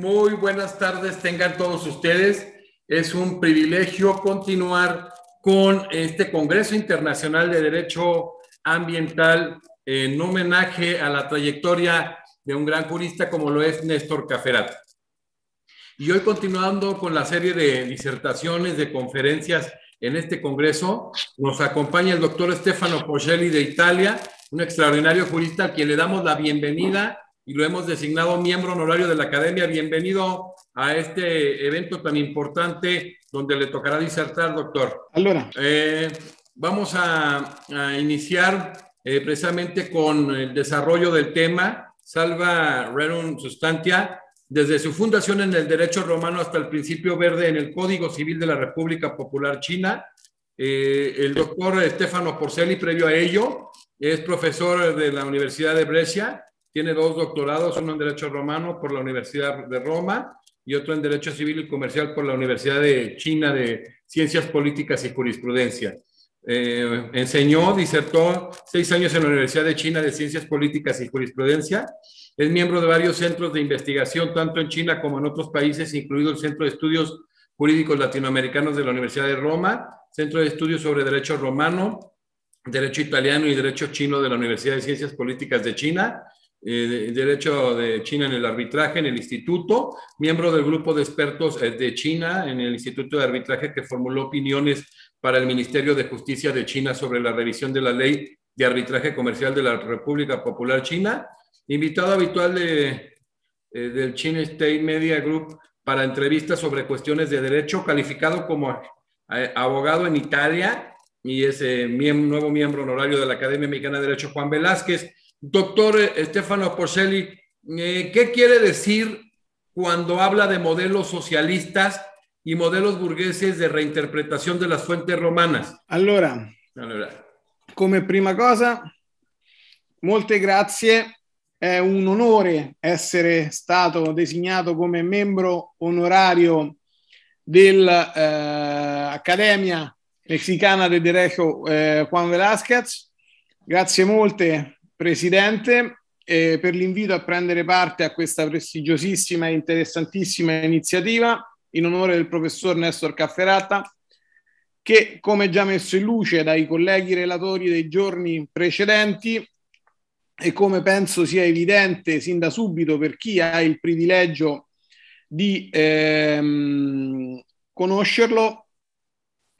Muy buenas tardes, tengan todos ustedes. Es un privilegio continuar con este Congreso Internacional de Derecho Ambiental en homenaje a la trayectoria de un gran jurista como lo es Néstor Caferat. Y hoy continuando con la serie de disertaciones, de conferencias en este Congreso, nos acompaña el doctor Stefano Pochelli de Italia, un extraordinario jurista al quien le damos la bienvenida y lo hemos designado miembro honorario de la Academia. Bienvenido a este evento tan importante donde le tocará disertar, doctor. Allora. Eh, vamos a, a iniciar eh, precisamente con el desarrollo del tema. Salva Rerum Sustantia, desde su fundación en el derecho romano hasta el principio verde en el Código Civil de la República Popular China. Eh, el doctor Stefano Porcelli, previo a ello, es profesor de la Universidad de Brescia tiene dos doctorados, uno en Derecho Romano por la Universidad de Roma y otro en Derecho Civil y Comercial por la Universidad de China de Ciencias Políticas y Jurisprudencia. Eh, enseñó, disertó seis años en la Universidad de China de Ciencias Políticas y Jurisprudencia. Es miembro de varios centros de investigación, tanto en China como en otros países, incluido el Centro de Estudios Jurídicos Latinoamericanos de la Universidad de Roma, Centro de Estudios sobre Derecho Romano, Derecho Italiano y Derecho Chino de la Universidad de Ciencias Políticas de China, eh, Derecho de China en el arbitraje en el instituto, miembro del grupo de expertos eh, de China en el Instituto de Arbitraje que formuló opiniones para el Ministerio de Justicia de China sobre la revisión de la ley de arbitraje comercial de la República Popular China, invitado habitual eh, del China State Media Group para entrevistas sobre cuestiones de derecho, calificado como abogado en Italia y es nuevo miembro honorario de la Academia Mexicana de Derecho Juan Velázquez Doctor eh, Stefano Porcelli, eh, ¿qué quiere decir cuando habla de modelos socialistas y modelos burgueses de reinterpretazione delle fuenti romanas? Allora, allora, come prima cosa, molte grazie. È un onore essere stato designato come membro onorario dell'Accademia eh, Mexicana del Derecho eh, Juan Velázquez. Grazie molte Presidente, eh, per l'invito a prendere parte a questa prestigiosissima e interessantissima iniziativa in onore del professor Nestor Cafferata, che come già messo in luce dai colleghi relatori dei giorni precedenti e come penso sia evidente sin da subito per chi ha il privilegio di ehm, conoscerlo,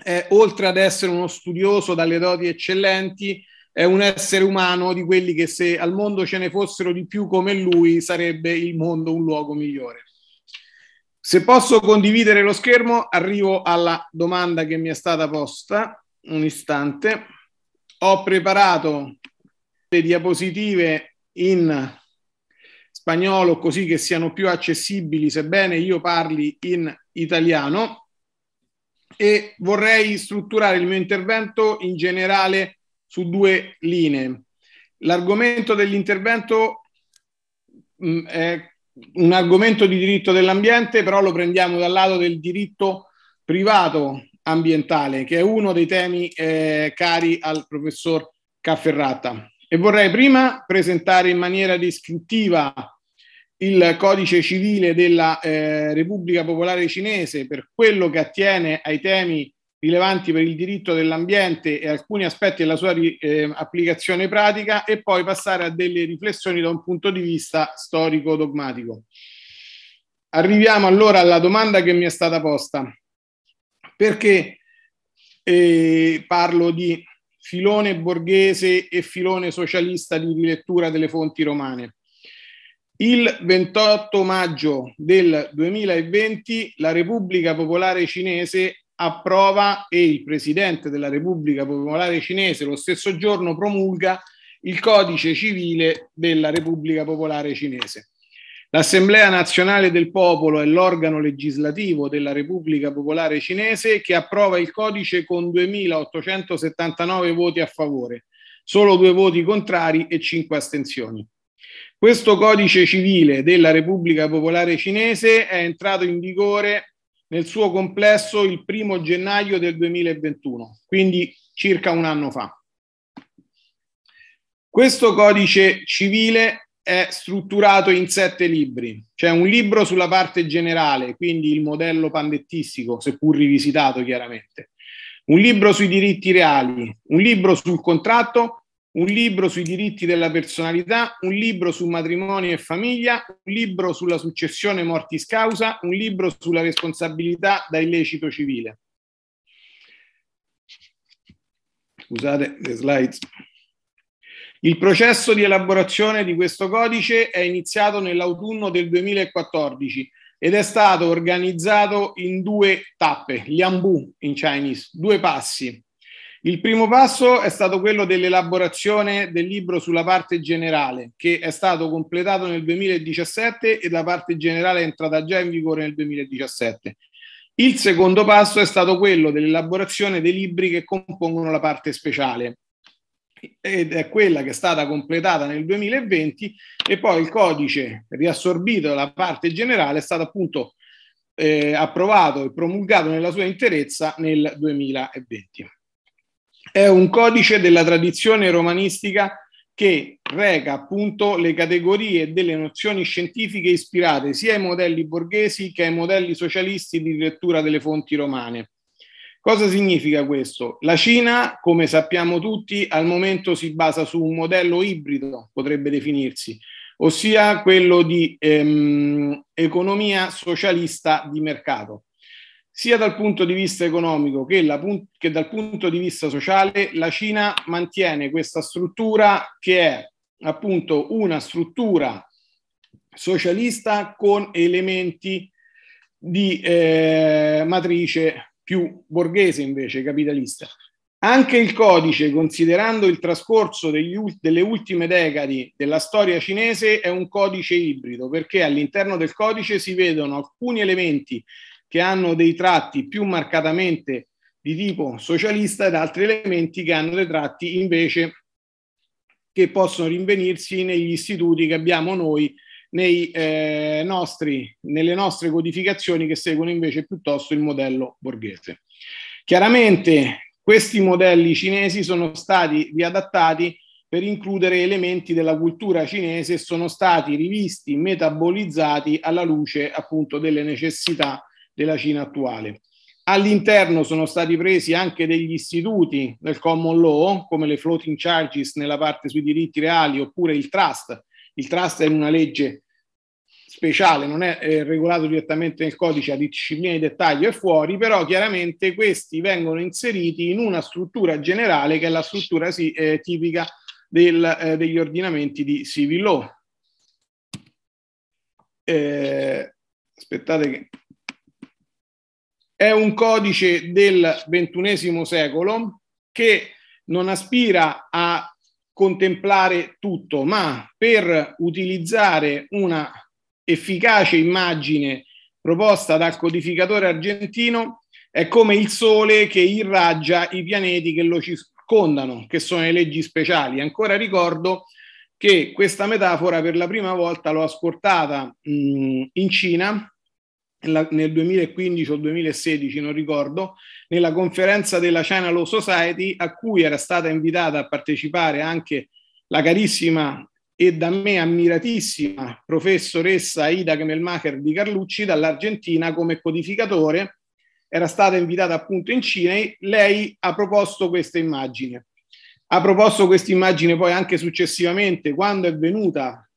eh, oltre ad essere uno studioso dalle doti eccellenti, è un essere umano di quelli che se al mondo ce ne fossero di più come lui sarebbe il mondo un luogo migliore. Se posso condividere lo schermo, arrivo alla domanda che mi è stata posta. Un istante. Ho preparato le diapositive in spagnolo così che siano più accessibili, sebbene io parli in italiano. E vorrei strutturare il mio intervento in generale su due linee. L'argomento dell'intervento mh, mm, è un argomento di diritto dell'ambiente, però lo prendiamo dal lato del diritto privato ambientale, che è uno dei temi eh, cari al professor Cafferrata. E vorrei prima presentare in maniera descrittiva il codice civile della eh, Repubblica Popolare Cinese per quello che attiene ai temi rilevanti per il diritto dell'ambiente e alcuni aspetti della sua eh, applicazione pratica e poi passare a delle riflessioni da un punto di vista storico-dogmatico. Arriviamo allora alla domanda che mi è stata posta. Perché eh, parlo di filone borghese e filone socialista di rilettura delle fonti romane? Il 28 maggio del 2020 la Repubblica Popolare Cinese approva e il Presidente della Repubblica Popolare Cinese lo stesso giorno promulga il codice civile della Repubblica Popolare Cinese. L'Assemblea nazionale del popolo è l'organo legislativo della Repubblica Popolare Cinese che approva il codice con 2.879 voti a favore, solo due voti contrari e cinque astensioni. Questo codice civile della Repubblica Popolare Cinese è entrato in vigore nel suo complesso il primo gennaio del 2021, quindi circa un anno fa. Questo codice civile è strutturato in sette libri. C'è un libro sulla parte generale, quindi il modello pandettistico, seppur rivisitato chiaramente. Un libro sui diritti reali, un libro sul contratto, un libro sui diritti della personalità, un libro su matrimonio e famiglia, un libro sulla successione mortis causa, un libro sulla responsabilità da illecito civile. Scusate le slides. Il processo di elaborazione di questo codice è iniziato nell'autunno del 2014 ed è stato organizzato in due tappe, liambu in Chinese, due passi. Il primo passo è stato quello dell'elaborazione del libro sulla parte generale, che è stato completato nel 2017 e la parte generale è entrata già in vigore nel 2017. Il secondo passo è stato quello dell'elaborazione dei libri che compongono la parte speciale ed è quella che è stata completata nel 2020 e poi il codice riassorbito dalla parte generale è stato appunto eh, approvato e promulgato nella sua interezza nel 2020. È un codice della tradizione romanistica che reca appunto le categorie delle nozioni scientifiche ispirate sia ai modelli borghesi che ai modelli socialisti di lettura delle fonti romane. Cosa significa questo? La Cina, come sappiamo tutti, al momento si basa su un modello ibrido, potrebbe definirsi, ossia quello di ehm, economia socialista di mercato sia dal punto di vista economico che, la, che, dal punto di vista sociale, la Cina mantiene questa struttura che è appunto una struttura socialista con elementi di eh, matrice più borghese invece, capitalista. Anche il codice, considerando il trascorso degli, delle ultime decadi della storia cinese, è un codice ibrido, perché all'interno del codice si vedono alcuni elementi che hanno dei tratti più marcatamente di tipo socialista ed altri elementi che hanno dei tratti invece che possono rinvenirsi negli istituti che abbiamo noi nei, eh, nostri, nelle nostre codificazioni che seguono invece piuttosto il modello borghese. Chiaramente questi modelli cinesi sono stati riadattati per includere elementi della cultura cinese e sono stati rivisti, metabolizzati alla luce appunto delle necessità della Cina attuale. All'interno sono stati presi anche degli istituti del common law, come le floating charges nella parte sui diritti reali, oppure il trust. Il trust è una legge speciale, non è eh, regolato direttamente nel codice, a disciplina di dettaglio è fuori, però chiaramente questi vengono inseriti in una struttura generale che è la struttura sì, eh, tipica del, eh, degli ordinamenti di civil law. Eh, aspettate che è un codice del ventunesimo secolo che non aspira a contemplare tutto, ma per utilizzare una efficace immagine proposta dal codificatore argentino è come il sole che irraggia i pianeti che lo circondano, che sono le leggi speciali. Ancora ricordo che questa metafora per la prima volta l'ho ascoltata mh, in Cina nel 2015 o 2016, non ricordo, nella conferenza della China Law Society a cui era stata invitata a partecipare anche la carissima e da me ammiratissima professoressa Ida Gemelmacher di Carlucci dall'Argentina come codificatore. Era stata invitata appunto in Cina lei ha proposto questa immagine. Ha proposto questa immagine poi anche successivamente quando è venuta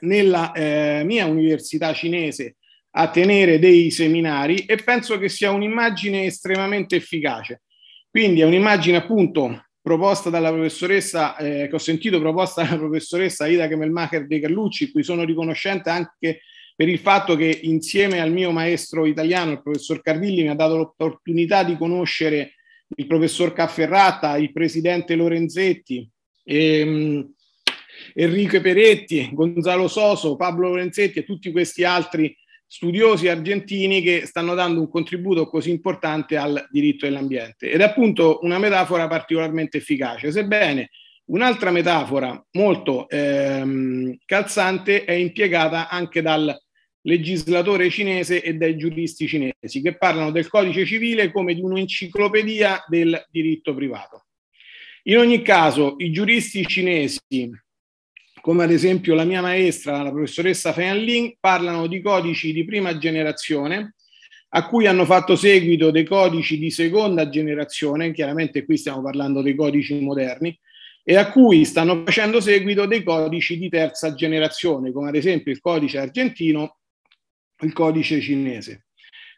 nella eh, mia università cinese a tenere dei seminari e penso che sia un'immagine estremamente efficace. Quindi è un'immagine appunto proposta dalla professoressa, eh, che ho sentito proposta dalla professoressa Ida Kemelmacher De Carlucci, cui sono riconoscente anche per il fatto che insieme al mio maestro italiano, il professor Carvilli, mi ha dato l'opportunità di conoscere il professor Cafferratta, il presidente Lorenzetti, ehm, Enrico Peretti, Gonzalo Soso, Pablo Lorenzetti e tutti questi altri studiosi argentini che stanno dando un contributo così importante al diritto dell'ambiente. Ed è appunto una metafora particolarmente efficace, sebbene un'altra metafora molto ehm, calzante è impiegata anche dal legislatore cinese e dai giuristi cinesi, che parlano del codice civile come di un'enciclopedia del diritto privato. In ogni caso, i giuristi cinesi come ad esempio la mia maestra, la professoressa Fan Ling, parlano di codici di prima generazione, a cui hanno fatto seguito dei codici di seconda generazione, chiaramente qui stiamo parlando dei codici moderni, e a cui stanno facendo seguito dei codici di terza generazione, come ad esempio il codice argentino, il codice cinese.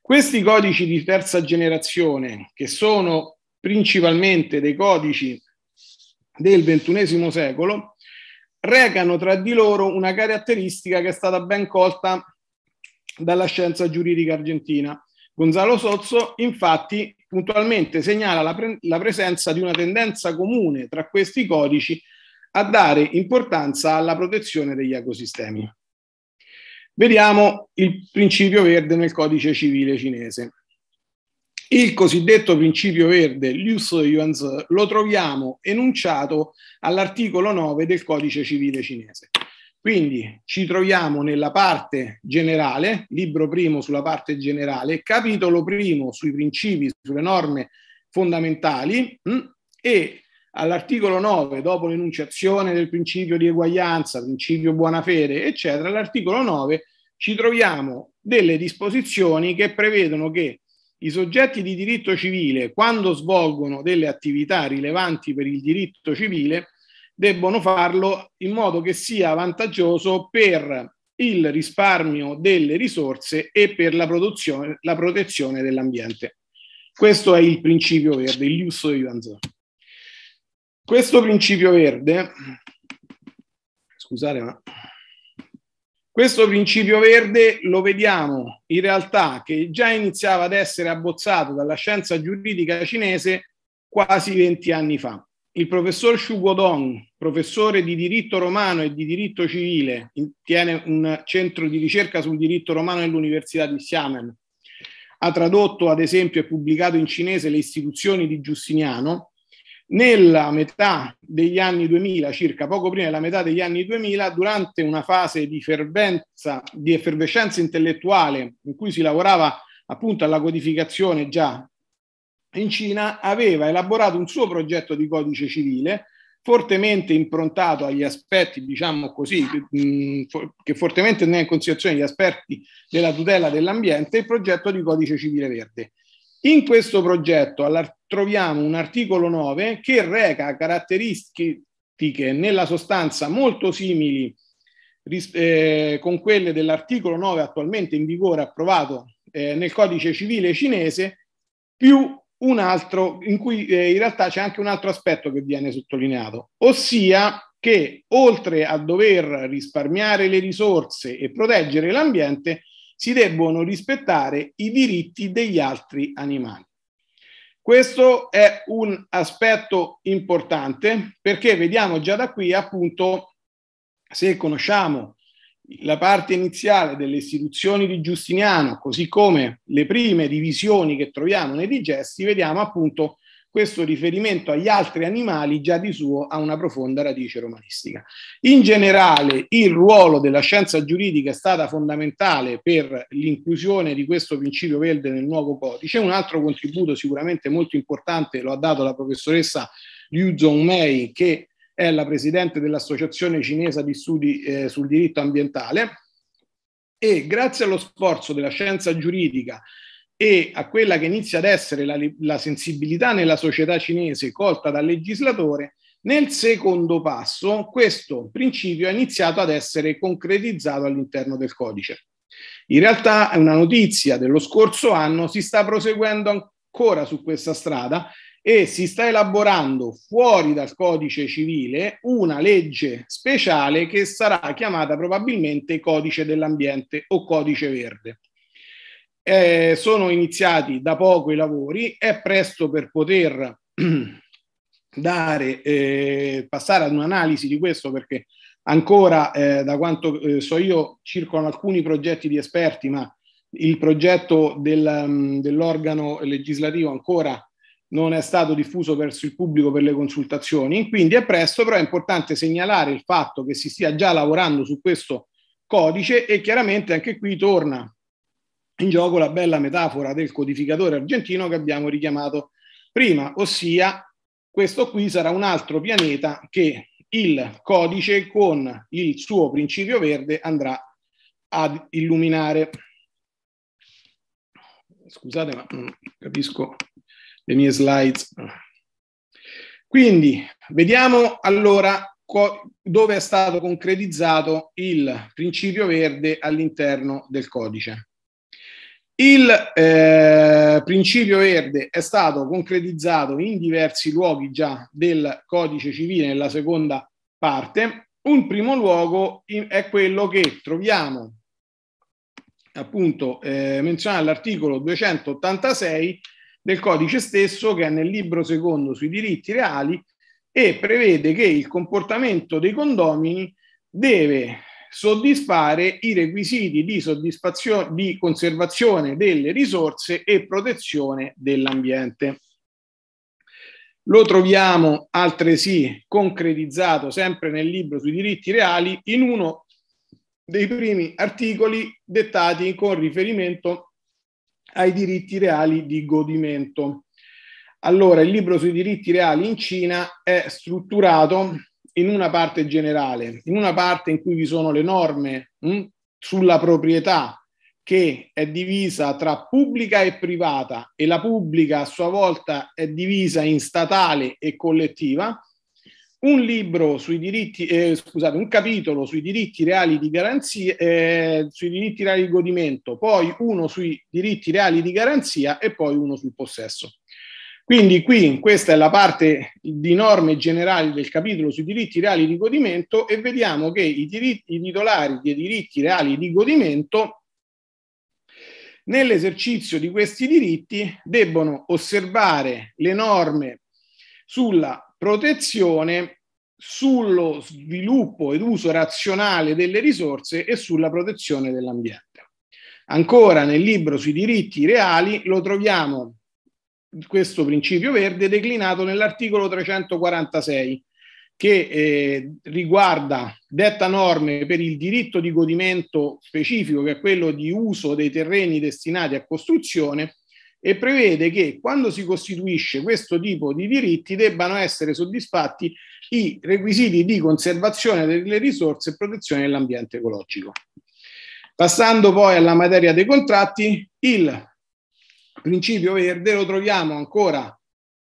Questi codici di terza generazione, che sono principalmente dei codici del XXI secolo, recano tra di loro una caratteristica che è stata ben colta dalla scienza giuridica argentina. Gonzalo Sozzo infatti puntualmente segnala la, pre- la presenza di una tendenza comune tra questi codici a dare importanza alla protezione degli ecosistemi. Vediamo il principio verde nel codice civile cinese. Il cosiddetto principio verde, Lius Yuanzi, lo troviamo enunciato all'articolo 9 del codice civile cinese. Quindi ci troviamo nella parte generale, libro primo sulla parte generale, capitolo primo sui principi, sulle norme fondamentali mh, hm, e all'articolo 9, dopo l'enunciazione del principio di eguaglianza, principio buona fede, eccetera, all'articolo 9 ci troviamo delle disposizioni che prevedono che i soggetti di diritto civile, quando svolgono delle attività rilevanti per il diritto civile, debbono farlo in modo che sia vantaggioso per il risparmio delle risorse e per la, la protezione dell'ambiente. Questo è il principio verde, il Lius Ivanzo. Questo principio verde, scusate, ma questo principio verde lo vediamo in realtà che già iniziava ad essere abbozzato dalla scienza giuridica cinese quasi 20 anni fa il professor Xu Guodong, professore di diritto romano e di diritto civile, tiene un centro di ricerca sul diritto romano nell'Università di Xiamen. Ha tradotto, ad esempio, e pubblicato in cinese le istituzioni di Giustiniano. Nella metà degli anni 2000, circa poco prima della metà degli anni 2000, durante una fase di fervenza, di effervescenza intellettuale in cui si lavorava appunto alla codificazione già in Cina aveva elaborato un suo progetto di codice civile fortemente improntato agli aspetti, diciamo così, che fortemente teneva in considerazione gli aspetti della tutela dell'ambiente, il progetto di codice civile verde. In questo progetto troviamo un articolo 9 che reca caratteristiche nella sostanza molto simili eh, con quelle dell'articolo 9 attualmente in vigore approvato eh, nel codice civile cinese, più un altro in cui eh, in realtà c'è anche un altro aspetto che viene sottolineato, ossia che oltre a dover risparmiare le risorse e proteggere l'ambiente, si debbono rispettare i diritti degli altri animali. Questo è un aspetto importante perché vediamo già da qui appunto se conosciamo la parte iniziale delle istituzioni di Giustiniano, così come le prime divisioni che troviamo nei digesti, vediamo appunto questo riferimento agli altri animali già di suo ha una profonda radice romanistica. In generale, il ruolo della scienza giuridica è stata fondamentale per l'inclusione di questo principio verde nel nuovo codice. Un altro contributo sicuramente molto importante lo ha dato la professoressa Liu Zhongmei, che è la presidente dell'Associazione Cinese di Studi eh, sul diritto ambientale e grazie allo sforzo della scienza giuridica e a quella che inizia ad essere la, la sensibilità nella società cinese colta dal legislatore, nel secondo passo questo principio ha iniziato ad essere concretizzato all'interno del codice. In realtà è una notizia dello scorso anno, si sta proseguendo ancora su questa strada e si sta elaborando fuori dal codice civile una legge speciale che sarà chiamata probabilmente codice dell'ambiente o codice verde. Eh, sono iniziati da poco i lavori, è presto per poter dare, eh, passare ad un'analisi di questo perché ancora, eh, da quanto eh, so io, circolano alcuni progetti di esperti, ma il progetto del, dell'organo legislativo ancora non è stato diffuso verso il pubblico per le consultazioni, quindi è presto, però è importante segnalare il fatto che si stia già lavorando su questo codice e chiaramente anche qui torna in gioco la bella metafora del codificatore argentino che abbiamo richiamato prima, ossia questo qui sarà un altro pianeta che il codice con il suo principio verde andrà ad illuminare. Scusate, ma non capisco le mie slides. Quindi vediamo allora dove è stato concretizzato il principio verde all'interno del codice. Il eh, principio verde è stato concretizzato in diversi luoghi già del codice civile nella seconda parte. Un primo luogo è quello che troviamo appunto eh, menzionato all'articolo 286 del codice stesso che è nel libro secondo sui diritti reali e prevede che il comportamento dei condomini deve soddisfare i requisiti di, di conservazione delle risorse e protezione dell'ambiente. Lo troviamo altresì concretizzato sempre nel libro sui diritti reali in uno dei primi articoli dettati con riferimento ai diritti reali di godimento. Allora, il libro sui diritti reali in Cina è strutturato in una parte generale, in una parte in cui vi sono le norme mh, hm, sulla proprietà che è divisa tra pubblica e privata e la pubblica a sua volta è divisa in statale e collettiva, un libro sui diritti, eh, scusate, un capitolo sui diritti reali di garanzia, eh, sui diritti reali di godimento, poi uno sui diritti reali di garanzia e poi uno sul possesso. Quindi qui questa è la parte di norme generali del capitolo sui diritti reali di godimento e vediamo che i, diritti, i titolari dei diritti reali di godimento nell'esercizio di questi diritti debbono osservare le norme sulla protezione, sullo sviluppo ed uso razionale delle risorse e sulla protezione dell'ambiente. Ancora nel libro sui diritti reali lo troviamo questo principio verde declinato nell'articolo 346 che eh, riguarda, detta norme per il diritto di godimento specifico, che è quello di uso dei terreni destinati a costruzione, e prevede che quando si costituisce questo tipo di diritti debbano essere soddisfatti i requisiti di conservazione delle risorse e protezione dell'ambiente ecologico. Passando poi alla materia dei contratti, il principio verde lo troviamo ancora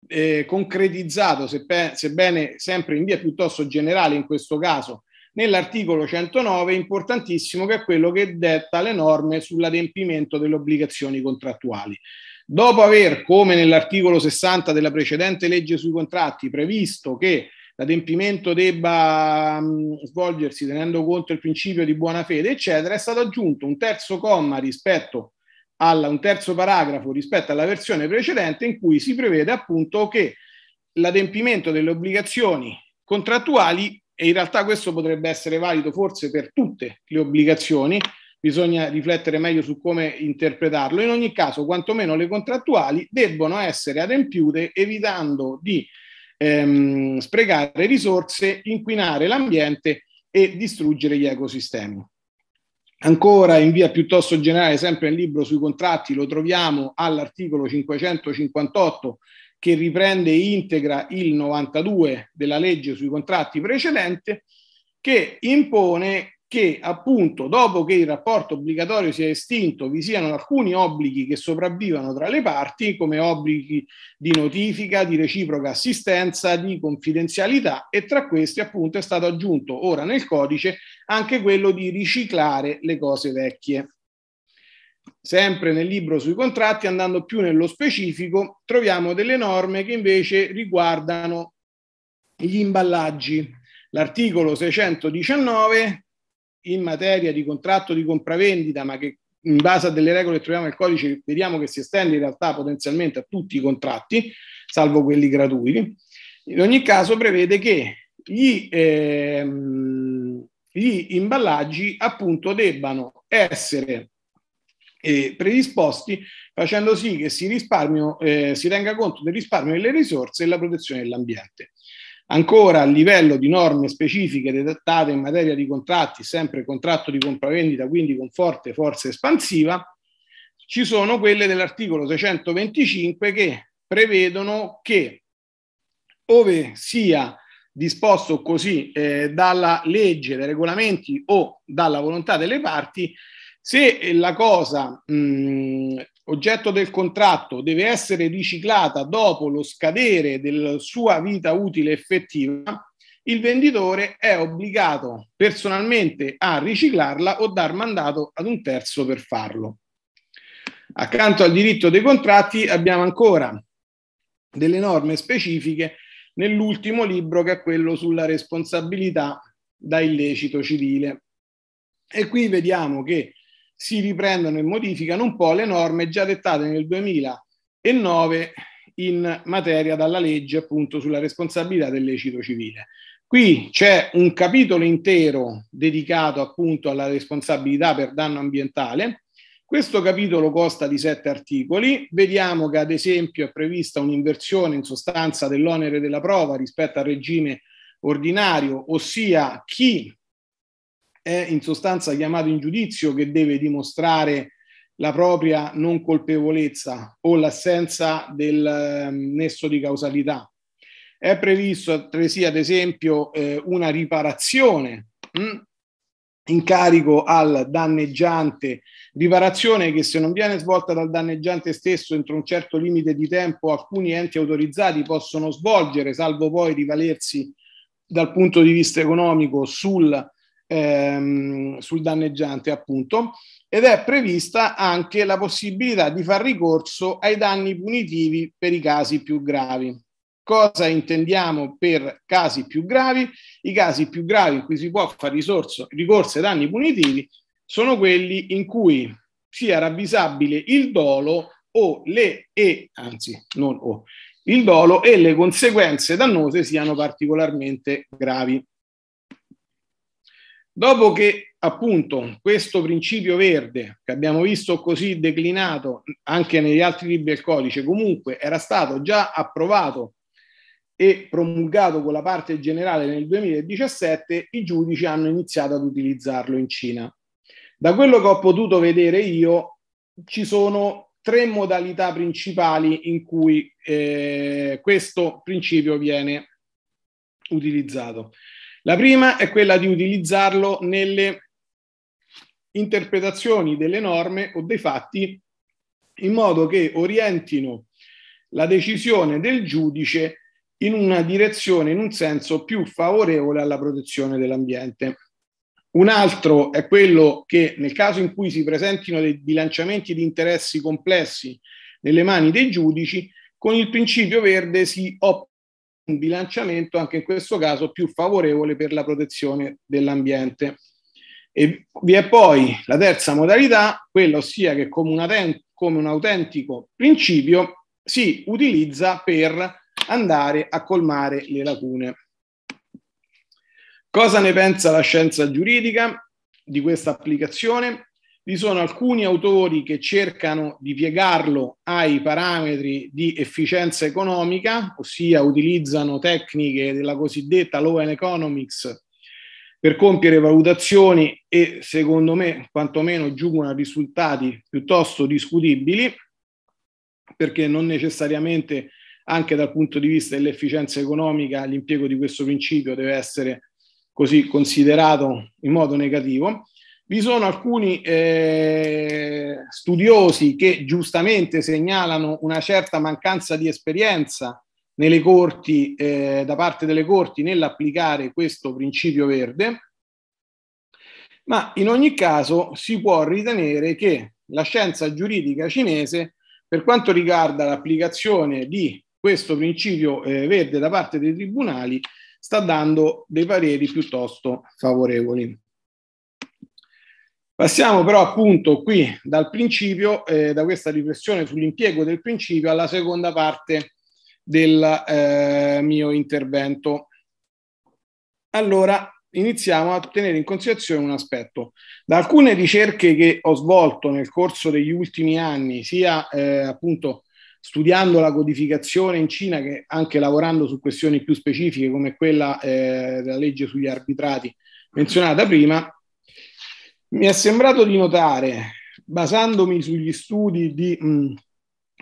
eh, concretizzato, sebbene sempre in via piuttosto generale in questo caso, nell'articolo 109, importantissimo, che è quello che detta le norme sull'adempimento delle obbligazioni contrattuali. Dopo aver, come nell'articolo 60 della precedente legge sui contratti, previsto che l'adempimento debba mh, svolgersi tenendo conto del principio di buona fede, eccetera, è stato aggiunto un terzo comma rispetto alla, un terzo paragrafo rispetto alla versione precedente in cui si prevede appunto che l'adempimento delle obbligazioni contrattuali, e in realtà questo potrebbe essere valido forse per tutte le obbligazioni, bisogna riflettere meglio su come interpretarlo, in ogni caso quantomeno le contrattuali debbono essere adempiute evitando di ehm, sprecare risorse, inquinare l'ambiente e distruggere gli ecosistemi. Ancora in via piuttosto generale, sempre nel libro sui contratti, lo troviamo all'articolo 558 che riprende e integra il 92 della legge sui contratti precedente, che impone che appunto dopo che il rapporto obbligatorio sia estinto vi siano alcuni obblighi che sopravvivano tra le parti come obblighi di notifica, di reciproca assistenza, di confidenzialità e tra questi appunto è stato aggiunto ora nel codice anche quello di riciclare le cose vecchie. Sempre nel libro sui contratti, andando più nello specifico, troviamo delle norme che invece riguardano gli imballaggi. L'articolo 619 in materia di contratto di compravendita, ma che in base a delle regole che troviamo nel codice vediamo che si estende in realtà potenzialmente a tutti i contratti, salvo quelli gratuiti. In ogni caso prevede che gli, ehm, gli imballaggi appunto debbano essere eh, predisposti facendo sì che si, risparmio, eh, si tenga conto del risparmio delle risorse e la protezione dell'ambiente. Ancora a livello di norme specifiche dettate in materia di contratti, sempre contratto di compravendita, quindi con forte forza espansiva, ci sono quelle dell'articolo 625 che prevedono che ove sia disposto così eh, dalla legge, dai regolamenti o dalla volontà delle parti, se la cosa mh, oggetto del contratto deve essere riciclata dopo lo scadere della sua vita utile effettiva, il venditore è obbligato personalmente a riciclarla o dar mandato ad un terzo per farlo. Accanto al diritto dei contratti abbiamo ancora delle norme specifiche nell'ultimo libro che è quello sulla responsabilità da illecito civile. E qui vediamo che si riprendono e modificano un po' le norme già dettate nel 2009 in materia dalla legge appunto sulla responsabilità del lecito civile. Qui c'è un capitolo intero dedicato appunto alla responsabilità per danno ambientale. Questo capitolo consta di sette articoli. Vediamo che ad esempio è prevista un'inversione in sostanza dell'onere della prova rispetto al regime ordinario, ossia chi è in sostanza chiamato in giudizio che deve dimostrare la propria non colpevolezza o l'assenza del eh, nesso di causalità. È previsto altresì, ad esempio, eh, una riparazione mh, hm, in carico al danneggiante, riparazione che se non viene svolta dal danneggiante stesso entro un certo limite di tempo, alcuni enti autorizzati possono svolgere, salvo poi rivalersi dal punto di vista economico sul, ehm, sul danneggiante, appunto, ed è prevista anche la possibilità di far ricorso ai danni punitivi per i casi più gravi. Cosa intendiamo per casi più gravi? I casi più gravi in cui si può fare risorso, ricorso ai danni punitivi sono quelli in cui sia ravvisabile il dolo o le e, anzi non o, il dolo e le conseguenze dannose siano particolarmente gravi. Dopo che appunto questo principio verde, che abbiamo visto così declinato anche negli altri libri del codice, comunque era stato già approvato e promulgato con la parte generale nel 2017, i giudici hanno iniziato ad utilizzarlo in Cina. Da quello che ho potuto vedere io, ci sono tre modalità principali in cui eh, questo principio viene utilizzato. La prima è quella di utilizzarlo nelle interpretazioni delle norme o dei fatti in modo che orientino la decisione del giudice in una direzione, in un senso più favorevole alla protezione dell'ambiente. Un altro è quello che nel caso in cui si presentino dei bilanciamenti di interessi complessi nelle mani dei giudici, con il principio verde si opta un bilanciamento anche in questo caso più favorevole per la protezione dell'ambiente. E vi è poi la terza modalità, quella ossia che come un, come un autentico principio si utilizza per andare a colmare le lacune. Cosa ne pensa la scienza giuridica di questa applicazione? Vi sono alcuni autori che cercano di piegarlo ai parametri di efficienza economica, ossia utilizzano tecniche della cosiddetta law and economics per compiere valutazioni e secondo me quantomeno giungono a risultati piuttosto discutibili perché non necessariamente anche dal punto di vista dell'efficienza economica l'impiego di questo principio deve essere così considerato in modo negativo. Vi sono alcuni eh, studiosi che giustamente segnalano una certa mancanza di esperienza nelle corti, eh, da parte delle corti nell'applicare questo principio verde, ma in ogni caso si può ritenere che la scienza giuridica cinese, per quanto riguarda l'applicazione di questo principio eh, verde da parte dei tribunali sta dando dei pareri piuttosto favorevoli. Passiamo però appunto qui dal principio, eh, da questa riflessione sull'impiego del principio alla seconda parte del eh, mio intervento. Allora, iniziamo a tenere in considerazione un aspetto. Da alcune ricerche che ho svolto nel corso degli ultimi anni, sia eh, appunto studiando la codificazione in Cina che anche lavorando su questioni più specifiche come quella eh, della legge sugli arbitrati menzionata prima, mi è sembrato di notare, basandomi sugli studi di mh,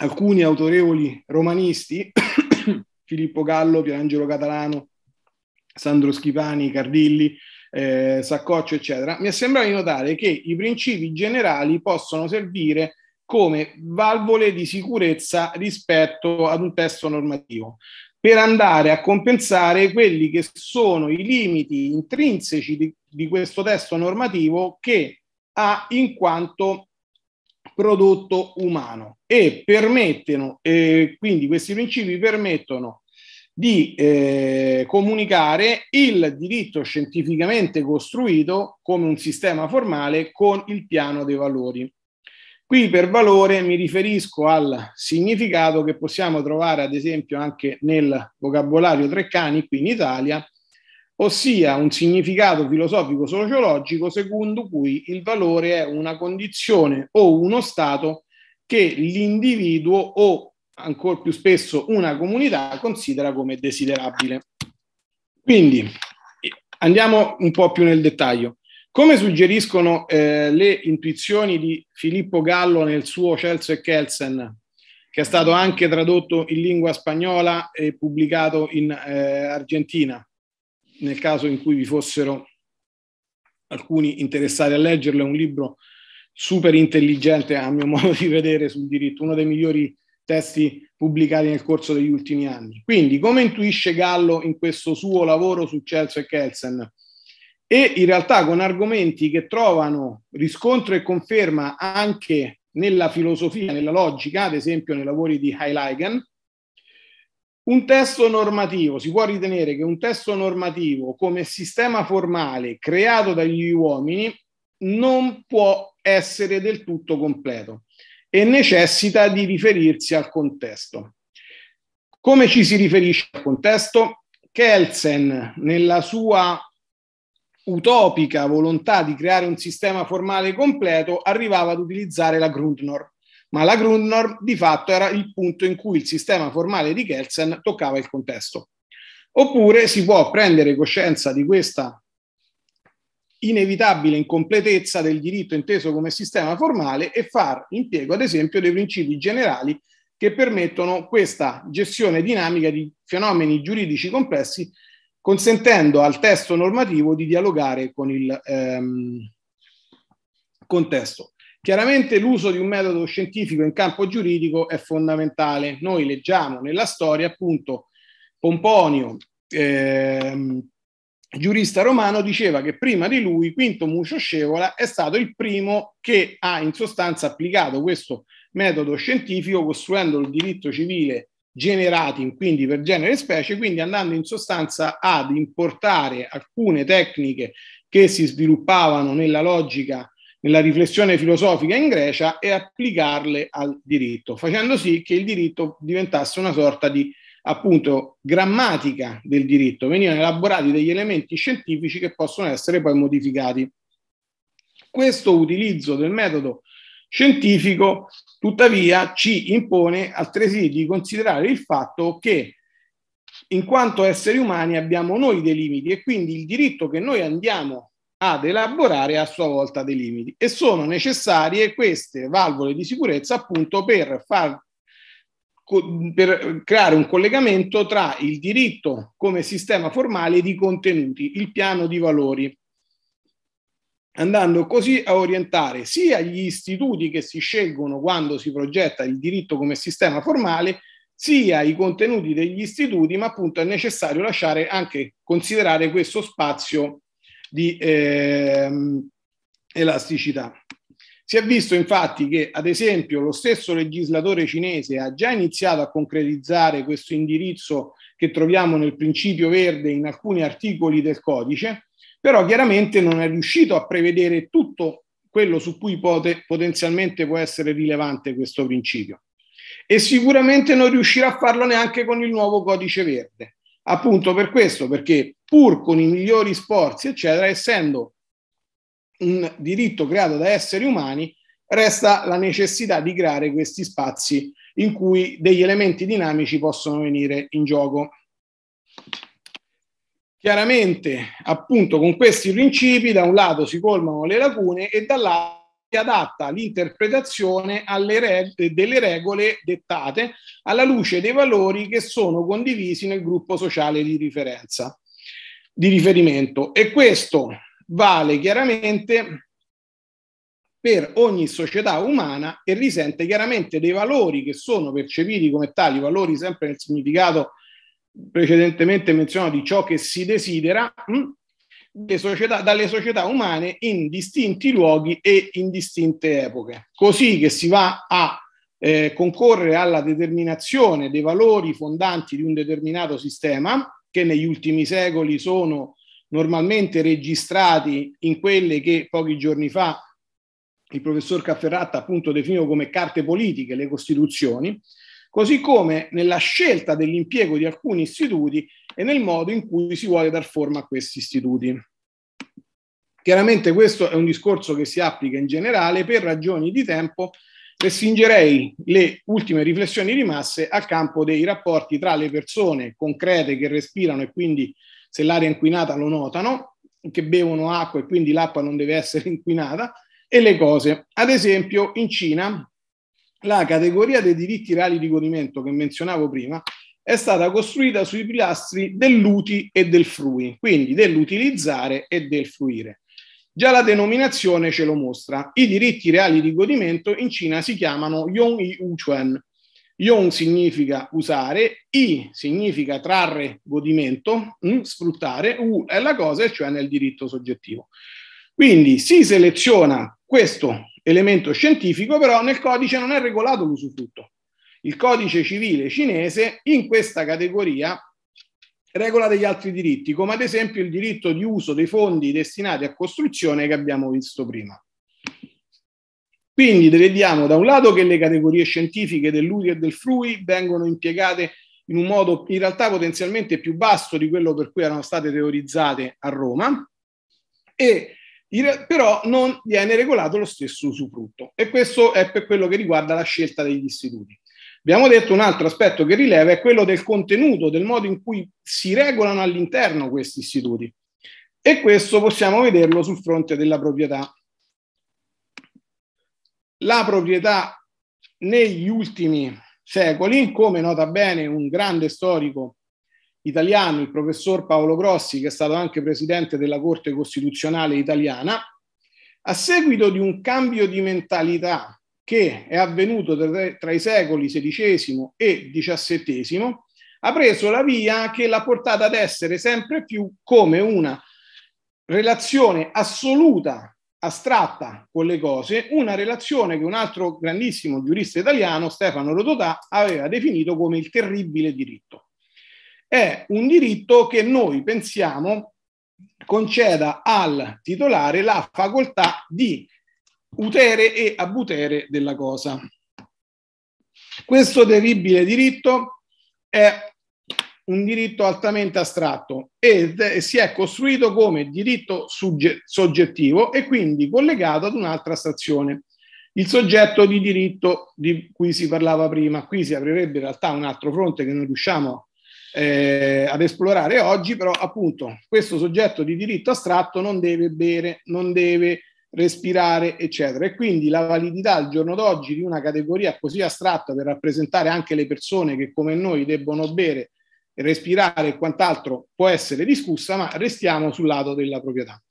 alcuni autorevoli romanisti, Filippo Gallo, Pierangelo Catalano Sandro Schipani, Cardilli, eh, Saccoccio, eccetera, mi è sembrato di notare che i principi generali possono servire come valvole di sicurezza rispetto ad un testo normativo per andare a compensare quelli che sono i limiti intrinseci di, di questo testo normativo che ha in quanto prodotto umano e permettono, eh, quindi questi principi permettono di eh, comunicare il diritto scientificamente costruito come un sistema formale con il piano dei valori. Qui per valore mi riferisco al significato che possiamo trovare ad esempio anche nel vocabolario Treccani qui in Italia, ossia un significato filosofico sociologico secondo cui il valore è una condizione o uno stato che l'individuo o ancora più spesso una comunità considera come desiderabile. Quindi andiamo un po' più nel dettaglio. Come suggeriscono eh, le intuizioni di Filippo Gallo nel suo Celso e Kelsen, che è stato anche tradotto in lingua spagnola e pubblicato in eh, Argentina, nel caso in cui vi fossero alcuni interessati a leggerlo, è un libro super intelligente a mio modo di vedere sul diritto, uno dei migliori testi pubblicati nel corso degli ultimi anni. Quindi, come intuisce Gallo in questo suo lavoro su Celso e Kelsen? E in realtà con argomenti che trovano riscontro e conferma anche nella filosofia, nella logica, ad esempio nei lavori di Heiligen, un testo normativo, si può ritenere che un testo normativo come sistema formale creato dagli uomini non può essere del tutto completo e necessita di riferirsi al contesto. Come ci si riferisce al contesto? Kelsen, nella sua utopica volontà di creare un sistema formale completo, arrivava ad utilizzare la Grundnorm. Ma la Grundnorm di fatto era il punto in cui il sistema formale di Kelsen toccava il contesto. Oppure si può prendere coscienza di questa inevitabile incompletezza del diritto inteso come sistema formale e far impiego, ad esempio, dei principi generali che permettono questa gestione dinamica di fenomeni giuridici complessi, consentendo al testo normativo di dialogare con il ehm, contesto. Chiaramente l'uso di un metodo scientifico in campo giuridico è fondamentale. Noi leggiamo nella storia appunto Pomponio, ehm, giurista romano, diceva che prima di lui Quinto Mucio Scevola è stato il primo che ha in sostanza applicato questo metodo scientifico costruendo il diritto civile generati quindi per genere e specie, quindi andando in sostanza ad importare alcune tecniche che si sviluppavano nella logica, nella riflessione filosofica in Grecia e applicarle al diritto, facendo sì che il diritto diventasse una sorta di appunto grammatica del diritto, venivano elaborati degli elementi scientifici che possono essere poi modificati. Questo utilizzo del metodo scientifico, tuttavia, ci impone altresì di considerare il fatto che in quanto esseri umani abbiamo noi dei limiti e quindi il diritto che noi andiamo ad elaborare a sua volta dei limiti. E sono necessarie queste valvole di sicurezza appunto per far per creare un collegamento tra il diritto come sistema formale di contenuti, il piano di valori, andando così a orientare sia gli istituti che si scelgono quando si progetta il diritto come sistema formale, sia i contenuti degli istituti, ma appunto è necessario lasciare anche considerare questo spazio di eh, elasticità. Si è visto infatti che, ad esempio, lo stesso legislatore cinese ha già iniziato a concretizzare questo indirizzo che troviamo nel principio verde in alcuni articoli del codice, però chiaramente non è riuscito a prevedere tutto quello su cui pote, potenzialmente può essere rilevante questo principio. E sicuramente non riuscirà a farlo neanche con il nuovo codice verde. Appunto per questo, perché pur con i migliori sforzi, eccetera, essendo un diritto creato da esseri umani, resta la necessità di creare questi spazi in cui degli elementi dinamici possono venire in gioco. Chiaramente, appunto, con questi principi, da un lato si colmano le lacune e dall'altro si adatta l'interpretazione reg delle regole dettate alla luce dei valori che sono condivisi nel gruppo sociale di riferenza. di riferimento e questo vale chiaramente per ogni società umana e risente chiaramente dei valori che sono percepiti come tali, valori sempre nel significato precedentemente menzionato di ciò che si desidera, mh, società, dalle società umane in distinti luoghi e in distinte epoche, così che si va a eh, concorrere alla determinazione dei valori fondanti di un determinato sistema, che negli ultimi secoli sono normalmente registrati in quelle che pochi giorni fa il professor Cafferratta appunto definivo come carte politiche, le costituzioni, così come nella scelta dell'impiego di alcuni istituti e nel modo in cui si vuole dar forma a questi istituti. Chiaramente questo è un discorso che si applica in generale, per ragioni di tempo restringerei le ultime riflessioni rimaste al campo dei rapporti tra le persone concrete che respirano e quindi se l'aria è inquinata lo notano, che bevono acqua e quindi l'acqua non deve essere inquinata, e le cose. Ad esempio, in Cina la categoria dei diritti reali di godimento che menzionavo prima è stata costruita sui pilastri dell'uti e del frui, quindi dell'utilizzare e del fruire. Già la denominazione ce lo mostra. I diritti reali di godimento in Cina si chiamano Yong Yi Chuan. Yong significa usare, I significa trarre godimento, mm, sfruttare, U è la cosa e cioè nel diritto soggettivo. Quindi si seleziona questo elemento scientifico, però nel codice non è regolato l'usufrutto. Il codice civile cinese in questa categoria regola degli altri diritti, come ad esempio il diritto di uso dei fondi destinati a costruzione che abbiamo visto prima. Quindi vediamo da un lato che le categorie scientifiche dell'URI e del FRUI vengono impiegate in un modo in realtà potenzialmente più vasto di quello per cui erano state teorizzate a Roma e però non viene regolato lo stesso usufrutto e questo è per quello che riguarda la scelta degli istituti. Abbiamo detto un altro aspetto che rileva è quello del contenuto, del modo in cui si regolano all'interno questi istituti e questo possiamo vederlo sul fronte della proprietà. La proprietà negli ultimi secoli, come nota bene un grande storico italiano, il professor Paolo Grossi, che è stato anche presidente della Corte Costituzionale italiana, a seguito di un cambio di mentalità che è avvenuto tra i secoli XVI e XVII, ha preso la via che l'ha portata ad essere sempre più come una relazione assoluta, astratta con le cose, una relazione che un altro grandissimo giurista italiano, Stefano Rodotà, aveva definito come il terribile diritto è un diritto che noi pensiamo conceda al titolare la facoltà di utere e abutere della cosa. Questo terribile diritto è un diritto altamente astratto e si è costruito come diritto soggettivo e quindi collegato ad un'altra stazione. Il soggetto di diritto di cui si parlava prima, qui si aprirebbe in realtà un altro fronte che non riusciamo eh, ad esplorare oggi, però appunto questo soggetto di diritto astratto non deve bere, non deve respirare, eccetera. E quindi la validità al giorno d'oggi di una categoria così astratta per rappresentare anche le persone che come noi debbono bere, respirare e quant'altro può essere discussa, ma restiamo sul lato della proprietà.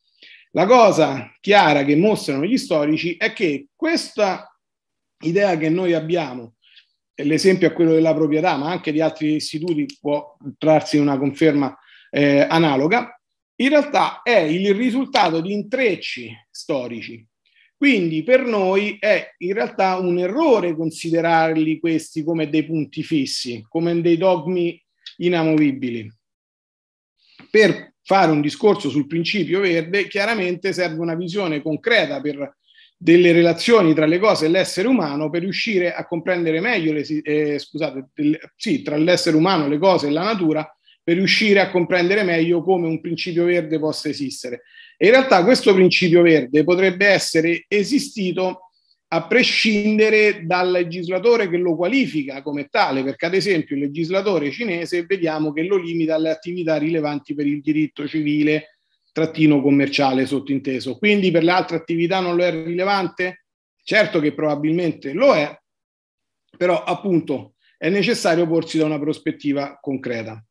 La cosa chiara che mostrano gli storici è che questa idea che noi abbiamo l'esempio è quello della proprietà, ma anche di altri istituti può trarsi una conferma eh, analoga, in realtà è il risultato di intrecci storici. Quindi per noi è in realtà un errore considerarli questi come dei punti fissi, come dei dogmi inamovibili. Per fare un discorso sul principio verde, chiaramente serve una visione concreta per delle relazioni tra le cose e l'essere umano per riuscire a comprendere meglio le, eh, scusate, del, sì, tra l'essere umano, le cose e la natura per riuscire a comprendere meglio come un principio verde possa esistere. E in realtà questo principio verde potrebbe essere esistito a prescindere dal legislatore che lo qualifica come tale, perché ad esempio il legislatore cinese vediamo che lo limita alle attività rilevanti per il diritto civile, trattino commerciale sottinteso. Quindi per le altre attività non lo è rilevante? Certo che probabilmente lo è, però appunto è necessario porsi da una prospettiva concreta.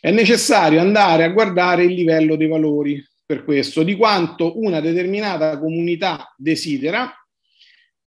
È necessario andare a guardare il livello dei valori per questo, di quanto una determinata comunità desidera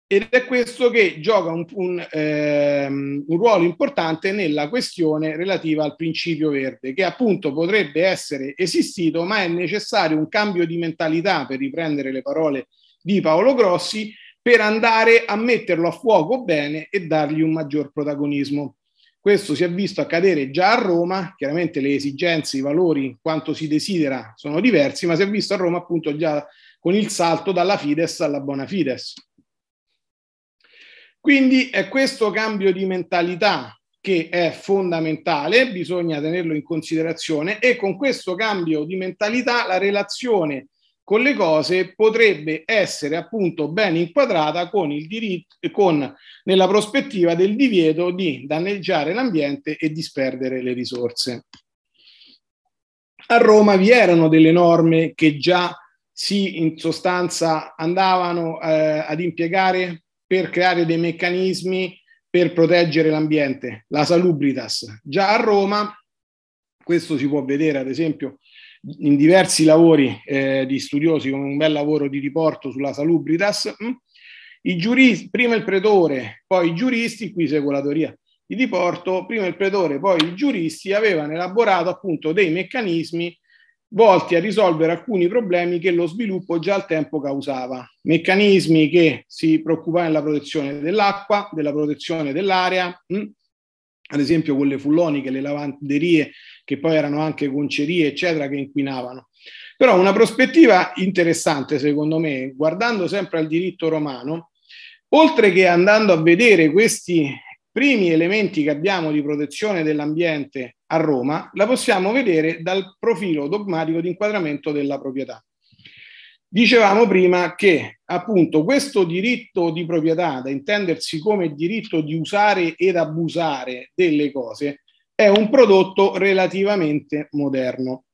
ed è questo che gioca un, un, ehm, un, ruolo importante nella questione relativa al principio verde, che appunto potrebbe essere esistito, ma è necessario un cambio di mentalità, per riprendere le parole di Paolo Grossi, per andare a metterlo a fuoco bene e dargli un maggior protagonismo. Questo si è visto accadere già a Roma, chiaramente le esigenze, i valori, quanto si desidera sono diversi, ma si è visto a Roma appunto già con il salto dalla Fides alla Bona Fides. Quindi è questo cambio di mentalità che è fondamentale, bisogna tenerlo in considerazione e con questo cambio di mentalità la relazione con le cose potrebbe essere appunto ben inquadrata con il diritto, con, nella prospettiva del divieto di danneggiare l'ambiente e disperdere le risorse. A Roma vi erano delle norme che già si in sostanza andavano eh, ad impiegare per creare dei meccanismi per proteggere l'ambiente, la salubritas. Già a Roma, questo si può vedere ad esempio in diversi lavori eh, di studiosi con un bel lavoro di riporto sulla salubritas? Hm, i giuristi, prima il pretore, poi i giuristi, qui seguo la teoria di riporto, prima il pretore, poi i giuristi avevano elaborato appunto dei meccanismi volti a risolvere alcuni problemi che lo sviluppo già al tempo causava. Meccanismi che si preoccupavano della protezione dell'acqua, della protezione dell'area, mh? Hm? ad esempio con le fulloniche, le lavanderie, che poi erano anche concerie, eccetera, che inquinavano. Però una prospettiva interessante, secondo me, guardando sempre al diritto romano, oltre che andando a vedere questi primi elementi che abbiamo di protezione dell'ambiente a Roma, la possiamo vedere dal profilo dogmatico di inquadramento della proprietà. Dicevamo prima che appunto questo diritto di proprietà, da intendersi come diritto di usare ed abusare delle cose, è un prodotto relativamente moderno.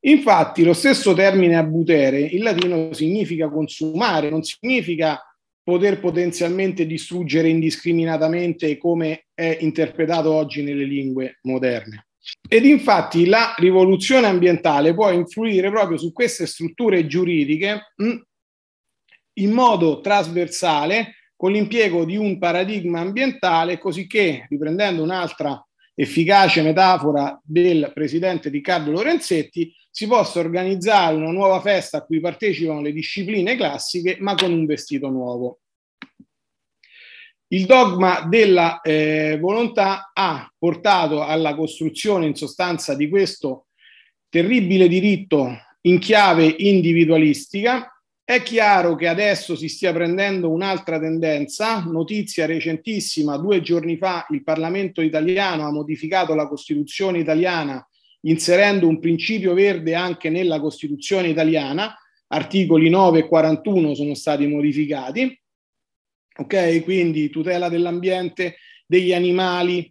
Infatti lo stesso termine abutere in latino significa consumare, non significa poter potenzialmente distruggere indiscriminatamente come è interpretato oggi nelle lingue moderne. Ed infatti la rivoluzione ambientale può influire proprio su queste strutture giuridiche mm, in modo trasversale con l'impiego di un paradigma ambientale, così che, riprendendo un'altra efficace metafora del presidente Riccardo Lorenzetti, si possa organizzare una nuova festa a cui partecipano le discipline classiche, ma con un vestito nuovo. Il dogma della eh, volontà ha portato alla costruzione in sostanza di questo terribile diritto in chiave individualistica. È chiaro che adesso si stia prendendo un'altra tendenza. Notizia recentissima, due giorni fa il Parlamento italiano ha modificato la Costituzione italiana inserendo un principio verde anche nella Costituzione italiana. Articoli 9 e 41 sono stati modificati ok? Quindi tutela dell'ambiente, degli animali,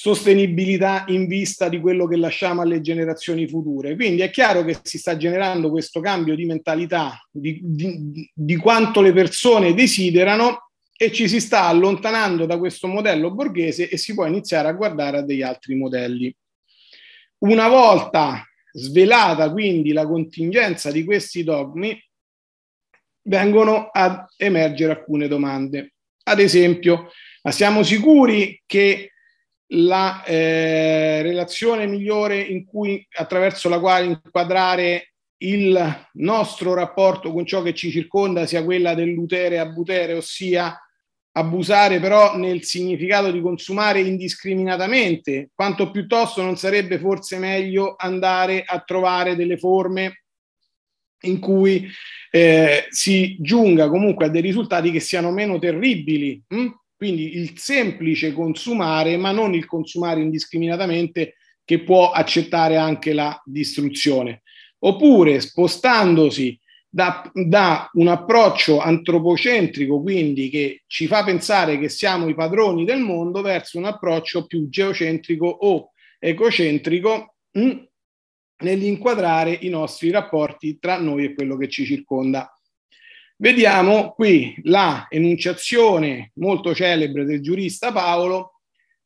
sostenibilità in vista di quello che lasciamo alle generazioni future. Quindi è chiaro che si sta generando questo cambio di mentalità di, di, di quanto le persone desiderano e ci si sta allontanando da questo modello borghese e si può iniziare a guardare a degli altri modelli. Una volta svelata quindi la contingenza di questi dogmi, vengono ad emergere alcune domande. Ad esempio, ma siamo sicuri che la eh, relazione migliore cui, attraverso la quale inquadrare il nostro rapporto con ciò che ci circonda sia quella dell'utere abutere, ossia abusare però nel significato di consumare indiscriminatamente, quanto piuttosto non sarebbe forse meglio andare a trovare delle forme in cui eh, si giunga comunque a dei risultati che siano meno terribili. Hm? Quindi il semplice consumare, ma non il consumare indiscriminatamente che può accettare anche la distruzione. Oppure spostandosi da, da, un approccio antropocentrico, quindi che ci fa pensare che siamo i padroni del mondo, verso un approccio più geocentrico o ecocentrico, mh, nell'inquadrare i nostri rapporti tra noi e quello che ci circonda. Vediamo qui la enunciazione molto celebre del giurista Paolo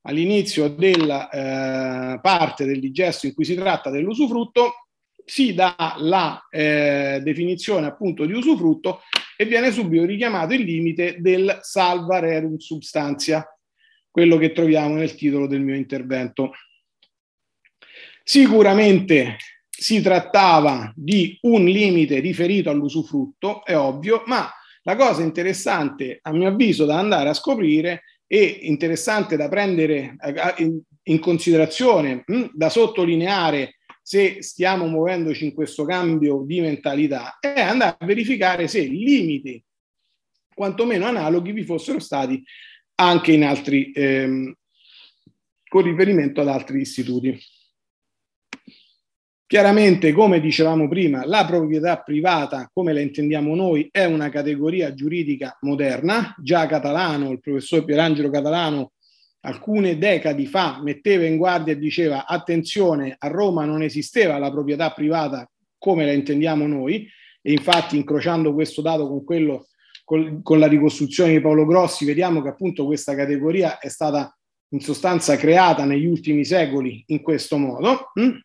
all'inizio della eh, parte del digesto in cui si tratta dell'usufrutto, si dà la eh, definizione appunto di usufrutto e viene subito richiamato il limite del salva rerum substantia, quello che troviamo nel titolo del mio intervento. Sicuramente si trattava di un limite riferito all'usufrutto, è ovvio, ma la cosa interessante, a mio avviso, da andare a scoprire e interessante da prendere in considerazione, hm, da sottolineare se stiamo muovendoci in questo cambio di mentalità, è andare a verificare se limiti quantomeno analoghi vi fossero stati anche in altri, ehm, con riferimento ad altri istituti. Chiaramente, come dicevamo prima, la proprietà privata, come la intendiamo noi, è una categoria giuridica moderna. Già Catalano, il professor Pierangelo Catalano, alcune decadi fa metteva in guardia e diceva attenzione, a Roma non esisteva la proprietà privata come la intendiamo noi e infatti incrociando questo dato con quello con, con la ricostruzione di Paolo Grossi vediamo che appunto questa categoria è stata in sostanza creata negli ultimi secoli in questo modo. Mm?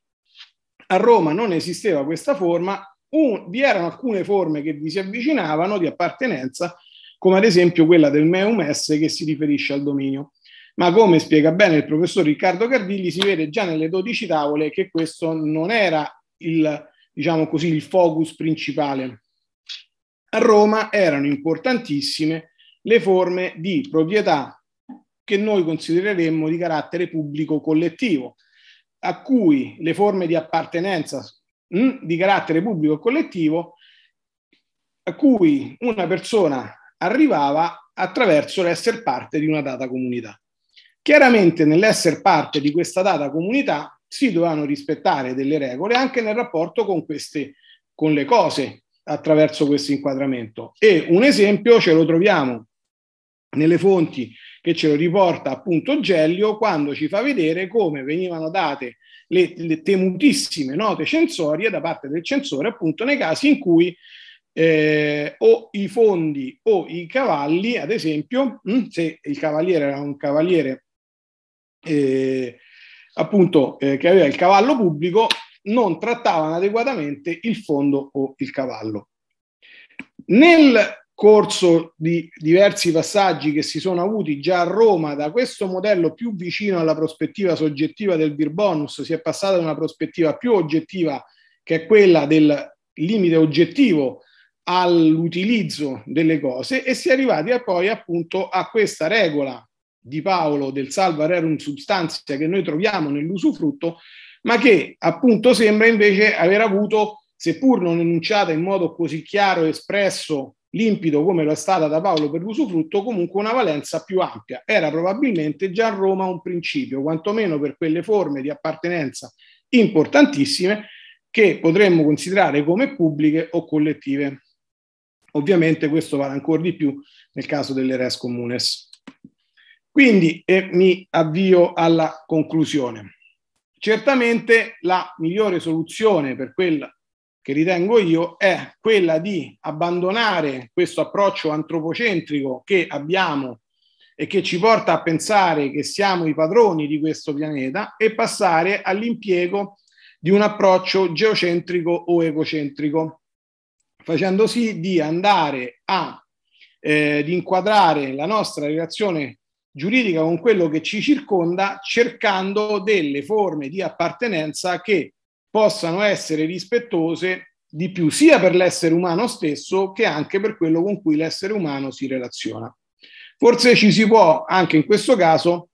A Roma non esisteva questa forma, un, vi erano alcune forme che vi si avvicinavano di appartenenza, come ad esempio quella del meum esse che si riferisce al dominio ma come spiega bene il professor Riccardo Cardilli, si vede già nelle 12 tavole che questo non era il, diciamo così, il focus principale. A Roma erano importantissime le forme di proprietà che noi considereremmo di carattere pubblico collettivo, a cui le forme di appartenenza mh, hm, di carattere pubblico collettivo, a cui una persona arrivava attraverso l'essere parte di una data comunità. Chiaramente nell'essere parte di questa data comunità si dovevano rispettare delle regole anche nel rapporto con, queste, con le cose attraverso questo inquadramento. E un esempio ce lo troviamo nelle fonti che ce lo riporta appunto Gellio quando ci fa vedere come venivano date le, le temutissime note censorie da parte del censore appunto nei casi in cui eh, o i fondi o i cavalli, ad esempio, hm, se il cavaliere era un cavaliere eh, appunto eh, che aveva il cavallo pubblico non trattavano adeguatamente il fondo o il cavallo. Nel corso di diversi passaggi che si sono avuti già a Roma da questo modello più vicino alla prospettiva soggettiva del bir bonus si è passato a una prospettiva più oggettiva che è quella del limite oggettivo all'utilizzo delle cose e si è arrivati poi appunto a questa regola di Paolo del salva rerum substantia che noi troviamo nell'usufrutto, ma che appunto sembra invece aver avuto, seppur non enunciata in modo così chiaro, espresso, limpido come lo è stata da Paolo per l'usufrutto, comunque una valenza più ampia. Era probabilmente già a Roma un principio, quantomeno per quelle forme di appartenenza importantissime che potremmo considerare come pubbliche o collettive. Ovviamente questo vale ancora di più nel caso delle res communes. Quindi eh, mi avvio alla conclusione. Certamente la migliore soluzione per quella che ritengo io è quella di abbandonare questo approccio antropocentrico che abbiamo e che ci porta a pensare che siamo i padroni di questo pianeta e passare all'impiego di un approccio geocentrico o egocentrico, facendo sì di andare a eh, di inquadrare la nostra relazione giuridica con quello che ci circonda, cercando delle forme di appartenenza che possano essere rispettose di più sia per l'essere umano stesso che anche per quello con cui l'essere umano si relaziona. Forse ci si può anche in questo caso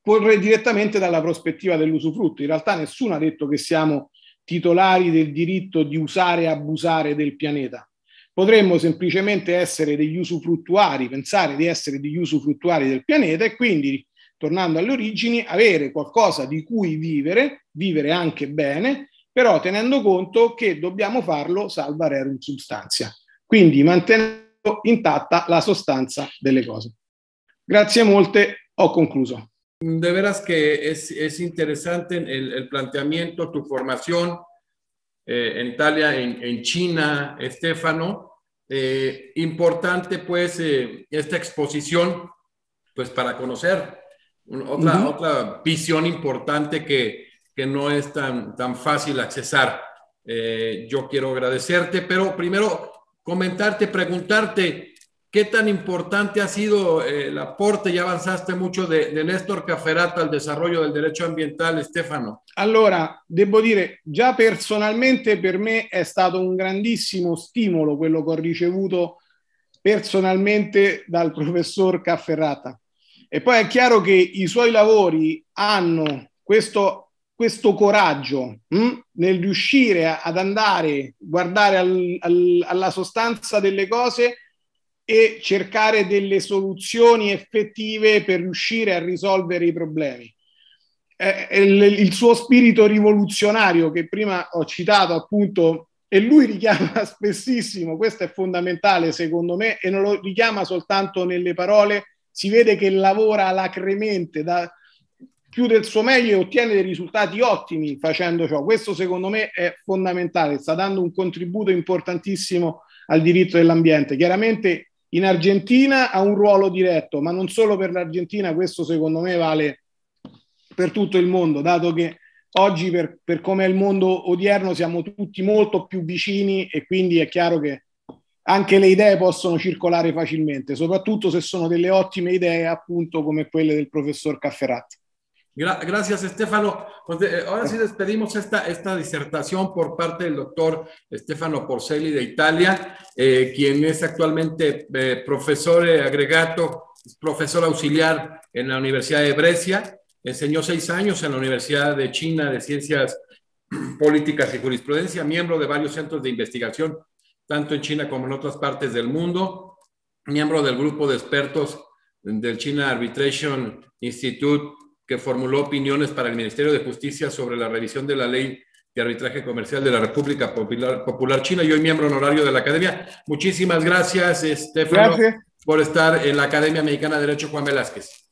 porre direttamente dalla prospettiva dell'usufrutto. In realtà nessuno ha detto che siamo titolari del diritto di usare e abusare del pianeta. Potremmo semplicemente essere degli usufruttuari, pensare di essere degli usufruttuari del pianeta e quindi, tornando alle origini, avere qualcosa di cui vivere, vivere anche bene, però tenendo conto che dobbiamo farlo salva rerum substantia, quindi mantenendo intatta la sostanza delle cose. Grazie molte, ho concluso. De veras que es, es interesante el, el, planteamiento, tu formación eh, en Italia, en, en China, Estefano, Eh, importante pues eh, esta exposición pues para conocer otra, otra visión importante que, que no es tan, tan fácil accesar. Eh, yo quiero agradecerte, pero primero comentarte, preguntarte, ¿qué tan importante ha sido eh, el aporte, ya avanzaste mucho, de, de, Néstor Cafferata al desarrollo del derecho ambientale, Stefano? Allora, devo dire, già personalmente per me è stato un grandissimo stimolo quello che ho ricevuto personalmente dal professor Cafferata. E poi è chiaro che i suoi lavori hanno questo, questo coraggio hm, nel riuscire ad andare, guardare al, al, alla sostanza delle cose e cercare delle soluzioni effettive per riuscire a risolvere i problemi. Eh, il, il suo spirito rivoluzionario che prima ho citato appunto e lui richiama spessissimo, questo è fondamentale secondo me, e non lo richiama soltanto nelle parole, si vede che lavora alacremente, da più del suo meglio e ottiene dei risultati ottimi facendo ciò. Questo secondo me è fondamentale, sta dando un contributo importantissimo al diritto dell'ambiente. Chiaramente in Argentina ha un ruolo diretto, ma non solo per l'Argentina, questo secondo me vale per tutto il mondo, dato che oggi per, per come è il mondo odierno siamo tutti molto più vicini e quindi è chiaro che anche le idee possono circolare facilmente, soprattutto se sono delle ottime idee appunto come quelle del professor Cafferati. Gra gracias, Estefano. Pues de, ahora sí despedimos esta, esta disertación por parte del doctor Stefano Porcelli de Italia, eh, quien es actualmente eh, profesor agregato, profesor auxiliar en la Universidad de Brescia. Enseñó seis años en la Universidad de China de Ciencias Políticas y Jurisprudencia, miembro de varios centros de investigación, tanto en China como en otras partes del mundo, miembro del grupo de expertos del China Arbitration Institute, que formuló opiniones para el Ministerio de Justicia sobre la revisión de la ley de arbitraje comercial de la República Popular, Popular China y hoy miembro honorario de la Academia. Muchísimas gracias, Estefano, gracias. por estar en la Academia Mexicana de Derecho Juan Velázquez.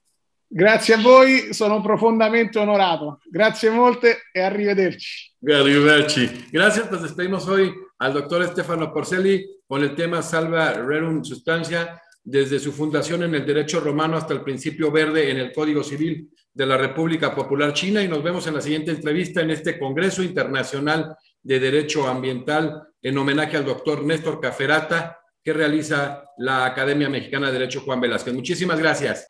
Grazie a voi, sono profondamente onorato. Grazie molte e arrivederci. Arrivederci. Gracias, pues despedimos hoy al doctor Stefano Porcelli con el tema Salva Rerum Sustancia desde su fundación en el derecho romano hasta el principio verde en el Código Civil de la República Popular China y nos vemos en la siguiente entrevista en este Congreso Internacional de Derecho Ambiental en homenaje al doctor Néstor Caferata que realiza la Academia Mexicana de Derecho Juan Velázquez. Muchísimas gracias.